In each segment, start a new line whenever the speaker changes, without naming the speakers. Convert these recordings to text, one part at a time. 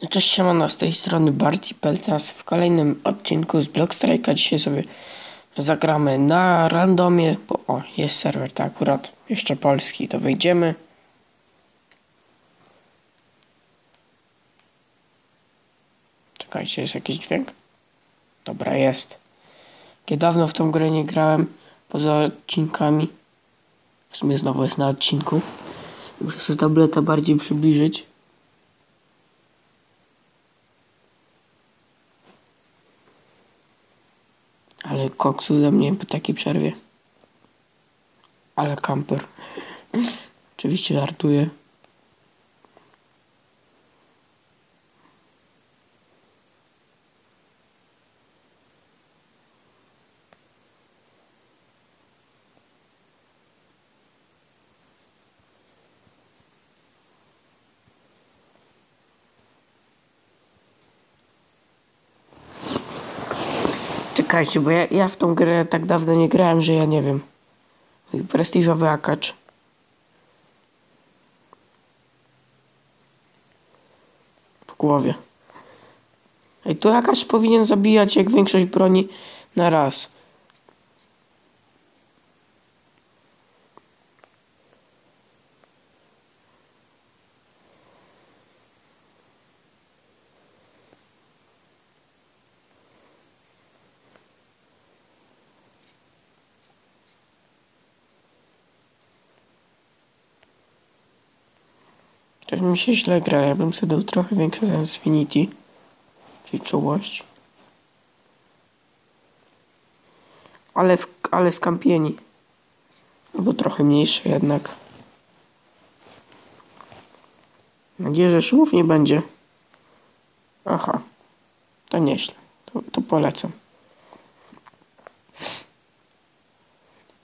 Cześć siemano, z tej strony Barty Peltas. W kolejnym odcinku z Blockstrike'a dzisiaj sobie zagramy na randomie, bo o, jest serwer, to akurat jeszcze polski, to wejdziemy. Czekajcie, jest jakiś dźwięk? Dobra, jest. Kiedy dawno w tą grę nie grałem, poza odcinkami. W sumie znowu jest na odcinku. Muszę sobie tableta bardziej przybliżyć. Ale koksu ze mnie po takiej przerwie. Ale kamper. Oczywiście żartuję. Czekajcie, bo ja, ja w tą grę tak dawno nie grałem, że ja nie wiem. Prestiżowy akacz. W głowie. Ej, tu akacz powinien zabijać jak większość broni na raz. Tak mi się źle gra, ja bym sobie dał trochę większe Infinity, czyli czułość. Ale, w, ale skampieni. Albo trochę mniejsze jednak. Nadzieję, że szumów nie będzie. Aha, to nieźle. To, to polecam.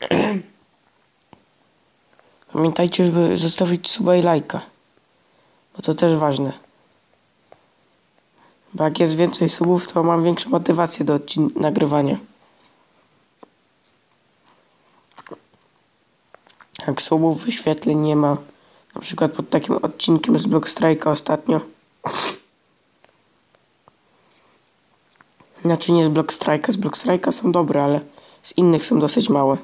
Pamiętajcie, żeby zostawić suba i lajka. To też ważne. Bo jak jest więcej subów, to mam większą motywację do nagrywania. Jak subów, wyświetleń nie ma. Na przykład pod takim odcinkiem z Blockstrike'a ostatnio. Znaczy nie z Blockstrike'a. Z Blockstrike'a są dobre, ale z innych są dosyć małe.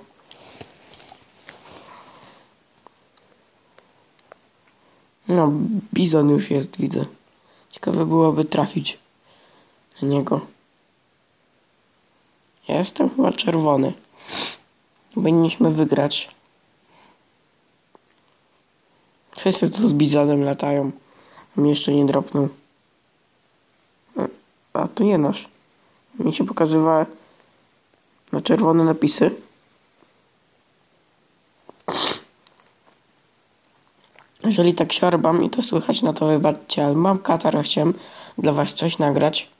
No, bizon już jest, widzę. Ciekawe byłoby trafić na niego. Ja jestem chyba czerwony. Powinniśmy wygrać. Wszyscy tu z bizonem latają. Mi jeszcze nie dropnął. A to nie nasz. Mi się pokazywa na czerwone napisy. Jeżeli tak siorbam i to słychać, no to wybaczcie, ale mam katar, chciałem dla was coś nagrać.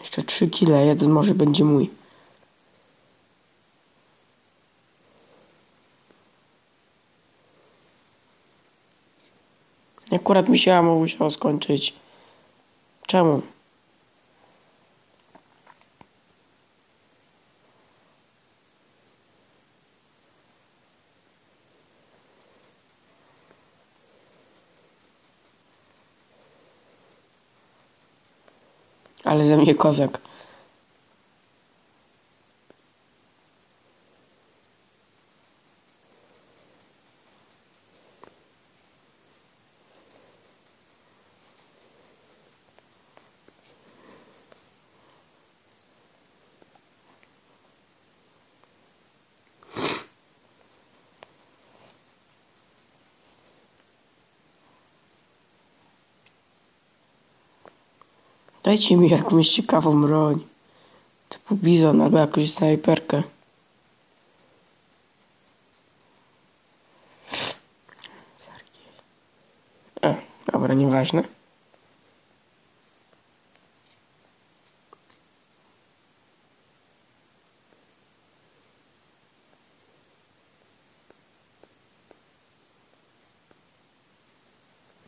Jeszcze 3 kile, jeden może będzie mój. Akurat mi się musiało skończyć. Czemu? Ale ze mnie kozak. Dajcie mi jakąś ciekawą broń. Typu bizon albo jakąś snajperkę. E, dobra, nieważne.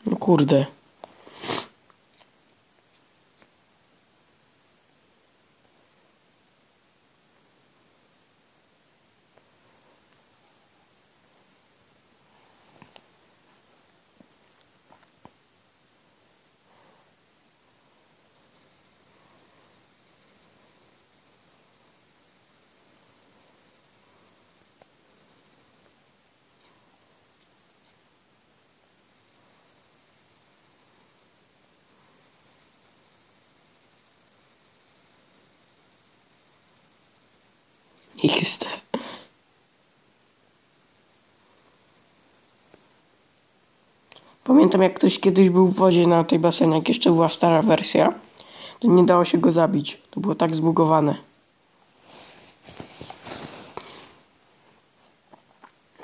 No kurde. XD. Pamiętam jak ktoś kiedyś był w wodzie na tej basenie, jak jeszcze była stara wersja, to nie dało się go zabić. To było tak zbugowane.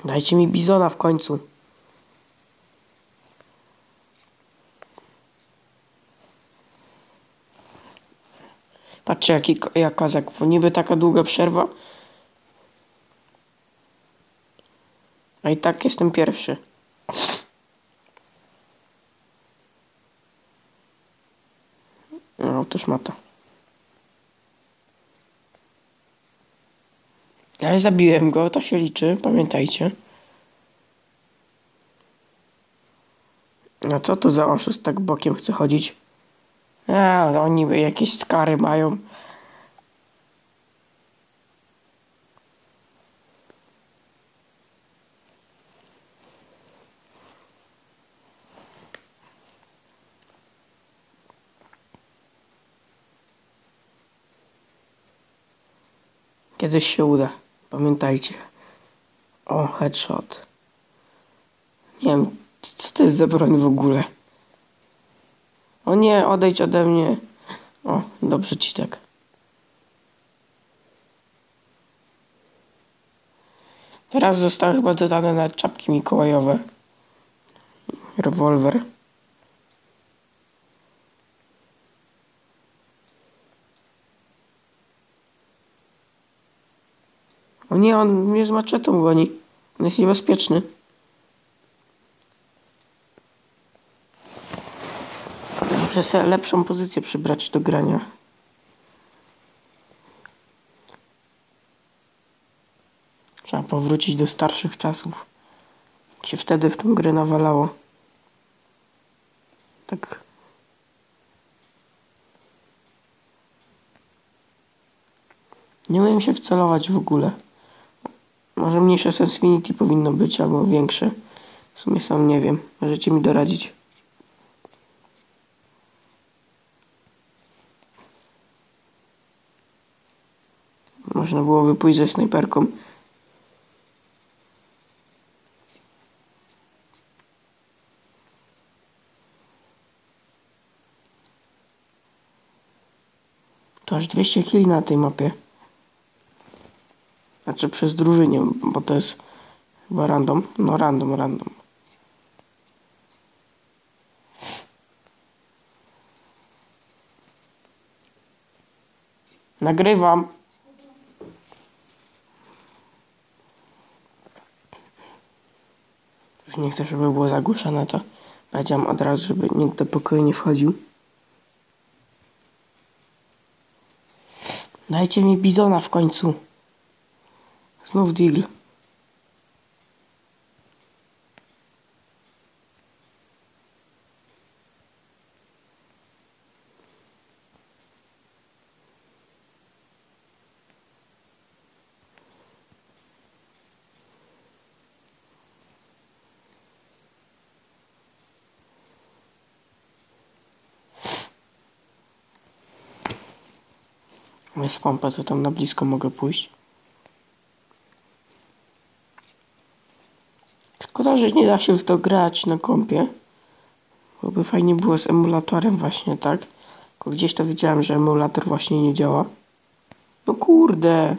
Dajcie mi bizona w końcu. Patrzcie jaki, ko- jak kozak, bo niby taka długa przerwa. A i tak jestem pierwszy. No, to. Ale zabiłem go, to się liczy, pamiętajcie. No co to za oszust tak bokiem chce chodzić? A, oni jakieś skary mają. Kiedyś się uda. Pamiętajcie. O, headshot. Nie wiem, co to jest za broń w ogóle. O nie, odejdź ode mnie. O, dobrze ci tak. Teraz zostały chyba dodane na czapki mikołajowe. Rewolwer. Nie, on mnie z maczetą goni. On jest niebezpieczny. Muszę sobie lepszą pozycję przybrać do grania. Trzeba powrócić do starszych czasów. Się wtedy w tą grę nawalało. Tak. Nie umiem się wcelować w ogóle. Może mniejsze Senfinity powinno być, albo większe. W sumie sam nie wiem. Możecie mi doradzić. Można byłoby pójść ze snajperką. To aż 200 kili na tej mapie. Znaczy przez drużynię, bo to jest chyba random. No random, random. Nagrywam. Już nie chcę, żeby było zagłuszone to. Powiedziałem od razu, żeby nikt do pokoju nie wchodził. Dajcie mi bizona w końcu. Znów deal. Jest pompa, to tam na blisko mogę pójść. Szkoda, że nie da się w to grać na kompie. Byłoby fajnie było z emulatorem właśnie, tak? Tylko gdzieś to widziałem, że emulator właśnie nie działa. No kurde.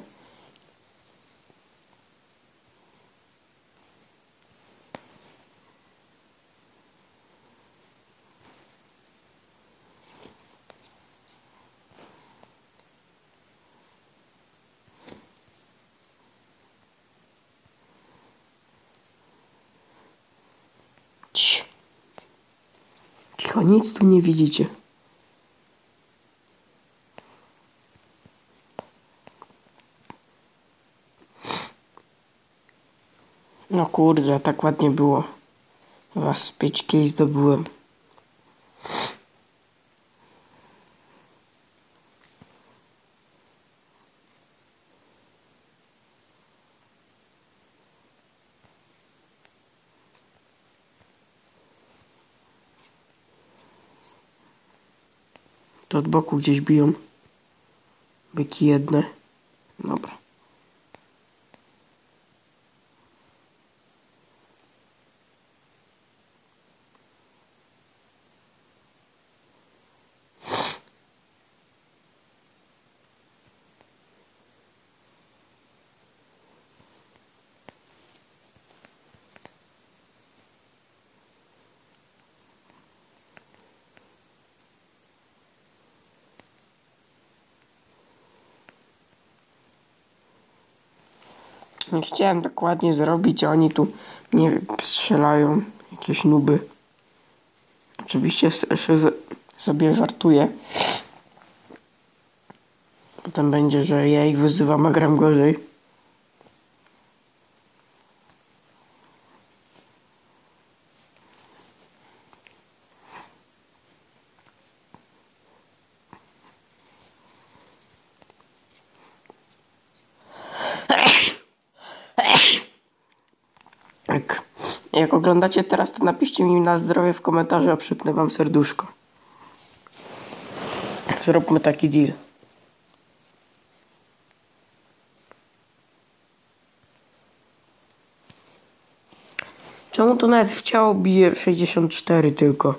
Cicho, nic tu nie widzicie. No kurde, tak ładnie było. Was pięć kili zdobyłem. To od boku gdzieś biją. Byki jedne. Dobra. Nie chciałem dokładnie zrobić, a oni tu nie strzelają. Jakieś nuby. Oczywiście jeszcze sobie żartuję. Potem będzie, że ja ich wyzywam, a gram gorzej. Jak, oglądacie teraz, to napiszcie mi na zdrowie w komentarzu, a przypnę wam serduszko. Zróbmy taki deal. Czemu to nawet w ciało bije 64 tylko?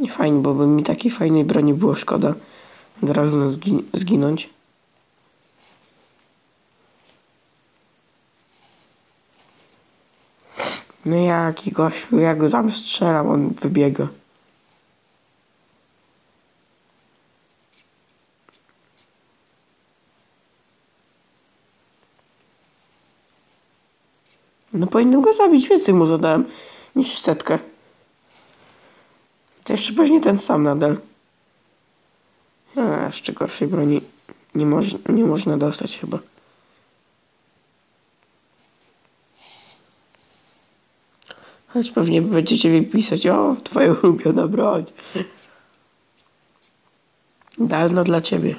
Nie fajnie, bo by mi takiej fajnej broni było szkoda od razu zgin zginąć. No jaki gościu, ja go tam strzelam, on wybiega. No powinien go zabić, więcej mu zadałem niż setkę. To jeszcze pewnie ten sam nadal. A, jeszcze gorszej broni nie, moż, nie można dostać chyba. Choć pewnie będziecie mi pisać, o, twoja ulubiona broń. Idealna dla ciebie.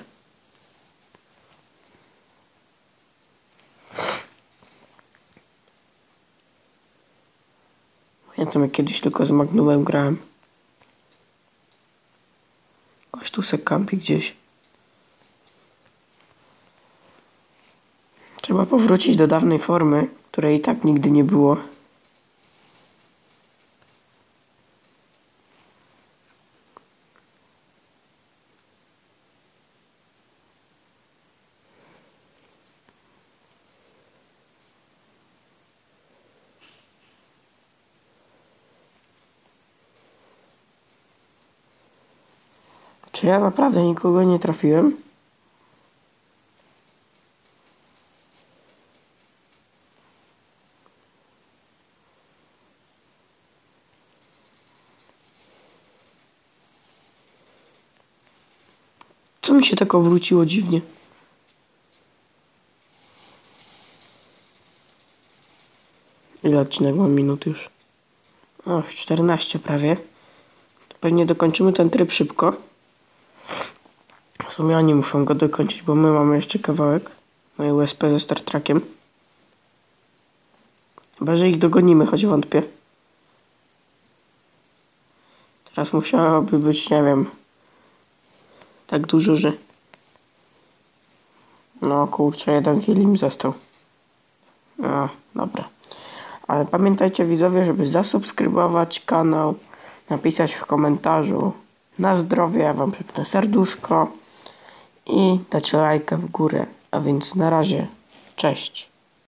Pamiętam jak kiedyś tylko z Magnumem grałem. Gość tu se kampi gdzieś. Trzeba powrócić do dawnej formy, której i tak nigdy nie było. Czy ja naprawdę nikogo nie trafiłem? Co mi się tak obróciło dziwnie? Ile odcinek mam minut już? O, 14 prawie. To pewnie dokończymy ten tryb szybko. Sumie oni muszą go dokończyć, bo my mamy jeszcze kawałek. Moje USP ze Star Trekiem. Chyba, że ich dogonimy, choć wątpię. Teraz musiałoby być, nie wiem, tak dużo, że... No kurczę, jeden kill im został. No, dobra. Ale pamiętajcie widzowie, żeby zasubskrybować kanał, napisać w komentarzu na zdrowie, ja wam przypnę serduszko i dać lajka w górę. A więc na razie, cześć.